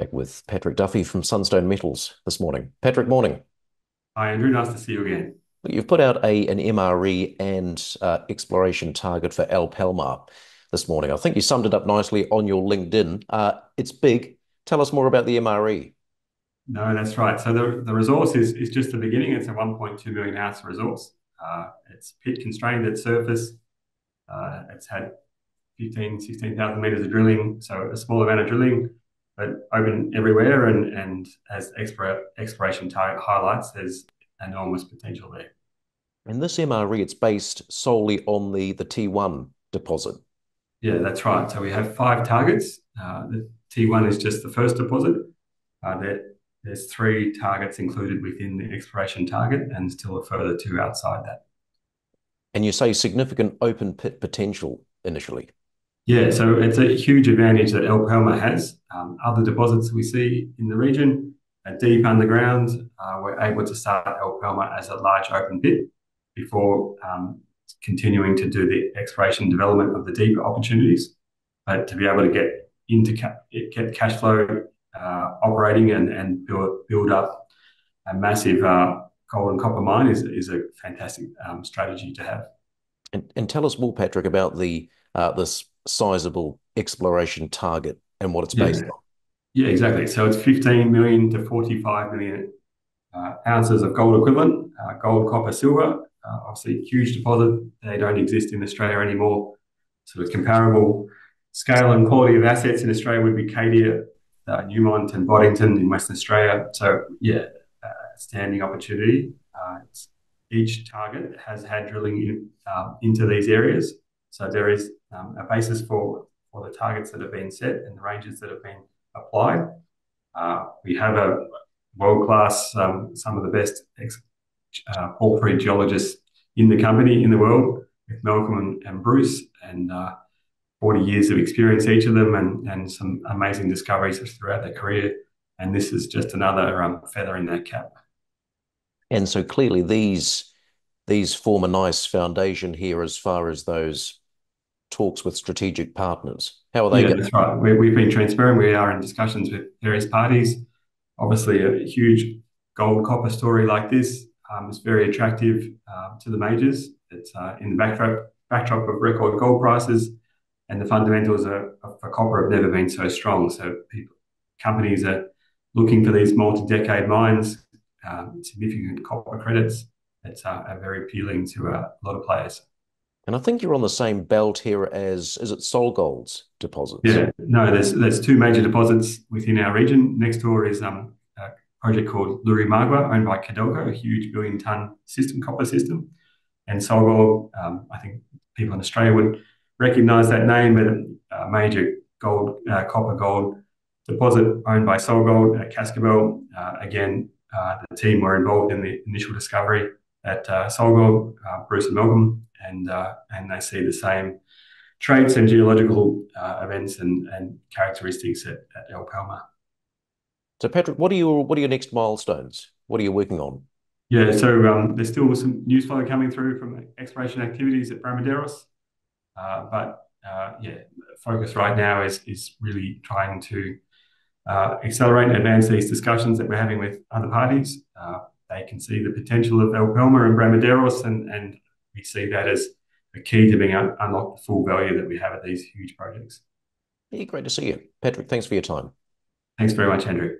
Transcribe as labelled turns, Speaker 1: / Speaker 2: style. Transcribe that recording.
Speaker 1: Back with Patrick Duffy from Sunstone Metals this morning. Patrick, morning.
Speaker 2: Hi, Andrew. Nice to see you again.
Speaker 1: You've put out a an MRE and uh, exploration target for El Palmar this morning. I think you summed it up nicely on your LinkedIn. Uh, it's big. Tell us more about the MRE.
Speaker 2: No, that's right. So the, the resource is, is just the beginning. It's a 1.2 million ounce resource. Uh, it's pit constrained at surface. Uh, it's had 15, 16,000 meters of drilling, so a small amount of drilling open everywhere. And, and as exploration target highlights, there's enormous potential there.
Speaker 1: And this MRE, it's based solely on the, the T1 deposit.
Speaker 2: Yeah, that's right. So we have five targets. Uh, the T1 is just the first deposit. Uh, there, there's three targets included within the exploration target and still a further two outside that.
Speaker 1: And you say significant open pit potential initially.
Speaker 2: Yeah, so it's a huge advantage that El Palmar has. Um, other deposits we see in the region are deep underground. Uh, we're able to start El Palmar as a large open pit before um, continuing to do the exploration development of the deeper opportunities. But to be able to get into get cash flow uh, operating and, and build, build up a massive uh, gold and copper mine is, is a fantastic um, strategy to have.
Speaker 1: And, and tell us more, Patrick, about the uh, this sizable exploration target and what it's
Speaker 2: yeah.
Speaker 1: based on.
Speaker 2: Yeah, exactly. So it's 15 million to 45 million uh, ounces of gold equivalent, uh, gold, copper, silver. Uh, obviously, huge deposit. They don't exist in Australia anymore. Sort of comparable scale and quality of assets in Australia would be Cadia, uh, Newmont, and Boddington in Western Australia. So, yeah, uh, standing opportunity. Uh, each target has had drilling in, um, into these areas. So there is um, a basis for, for the targets that have been set and the ranges that have been applied. Uh, we have a world-class, um, some of the best ex, uh, porphyry geologists in the company, in the world, with Malcolm and, and Bruce, and uh, 40 years of experience each of them, and, and some amazing discoveries throughout their career. And this is just another um, feather in their cap.
Speaker 1: And so clearly, these these form a nice foundation here as far as those talks with strategic partners? How are they?
Speaker 2: Yeah, going? that's right. We, we've been transparent. We are in discussions with various parties. Obviously, a huge gold copper story like this um, is very attractive uh, to the majors. It's uh, in the backdrop backdrop of record gold prices, and the fundamentals are, for copper have never been so strong. So people, companies are looking for these multi-decade mines, um, significant copper credits. It's uh, very appealing to uh, a lot of players.
Speaker 1: And I think you're on the same belt here as, is it SolGold's deposits?
Speaker 2: Yeah, no, there's there's two major deposits within our region. Next door is um, a project called Llurimagua, owned by Codelco, a huge billion ton system, copper system. And SolGold, um, I think people in Australia would recognize that name, but a major gold, uh, copper gold deposit owned by SolGold at Cascabel. Uh, again, uh, the team were involved in the initial discovery at uh, SolGold, uh, Bruce and Malcolm, and uh, and they see the same traits and geological uh, events and, and characteristics at, at El Palmar.
Speaker 1: So, Patrick, what are your what are your next milestones? What are you working on?
Speaker 2: Yeah, so um, there's still some news flow coming through from exploration activities at Bramaderos, uh, but uh, yeah, focus right now is is really trying to uh, accelerate and advance these discussions that we're having with other parties. They can see the potential of El Palmar and Bramaderos, and, and we see that as a key to being un- unlock the full value that we have at these huge projects.
Speaker 1: Yeah, great to see you. Patrick, thanks for your time.
Speaker 2: Thanks very much, Andrew.